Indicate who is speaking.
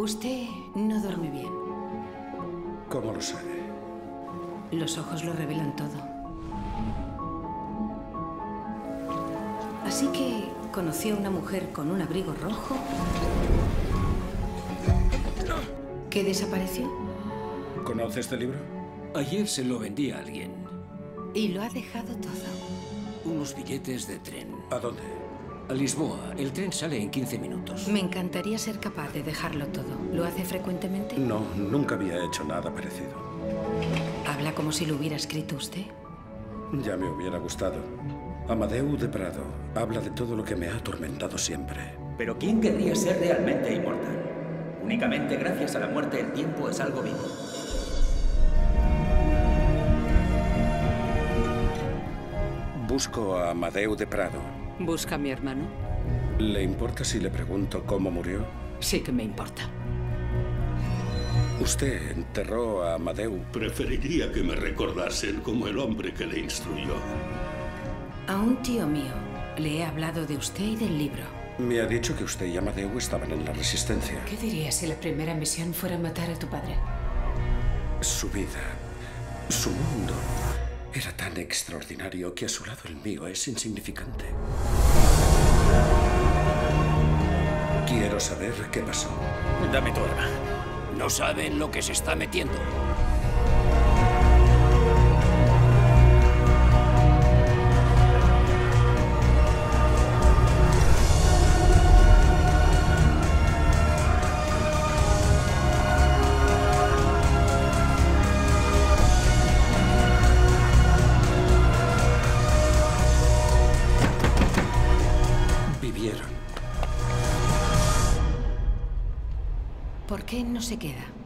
Speaker 1: Usted no duerme bien.
Speaker 2: ¿Cómo lo sabe?
Speaker 1: Los ojos lo revelan todo. Así que conoció a una mujer con un abrigo rojo que desapareció
Speaker 2: ¿Conoce este libro?
Speaker 3: Ayer se lo vendí a alguien.
Speaker 1: y lo ha dejado todo.
Speaker 3: Unos billetes de tren.
Speaker 2: ¿A dónde?
Speaker 3: A Lisboa. El tren sale en 15 minutos.
Speaker 1: Me encantaría ser capaz de dejarlo todo. ¿Lo hace frecuentemente?
Speaker 2: No, nunca había hecho nada parecido.
Speaker 1: Habla como si lo hubiera escrito usted.
Speaker 2: Ya me hubiera gustado. Amadeu de Prado habla de todo lo que me ha atormentado siempre.
Speaker 4: Pero ¿quién querría ser realmente inmortal? Únicamente gracias a la muerte el tiempo es algo vivo.
Speaker 2: Busco a Amadeu de Prado.
Speaker 5: ¿Busca a mi hermano?
Speaker 2: ¿Le importa si le pregunto cómo murió?
Speaker 5: Sí que me importa.
Speaker 2: Usted enterró a Amadeu.
Speaker 6: Preferiría que me recordasen como el hombre que le instruyó.
Speaker 1: A un tío mío le he hablado de usted y del libro.
Speaker 2: Me ha dicho que usted y Amadeu estaban en la resistencia.
Speaker 7: ¿Qué dirías si la primera misión fuera matar a tu padre?
Speaker 2: Su vida, su mundo, era tan extraordinario que a su lado el mío es insignificante. Quiero saber qué pasó.
Speaker 3: Dame tu arma. No saben lo que se está metiendo.
Speaker 1: ¿Por qué no se queda?